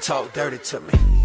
Talk dirty to me.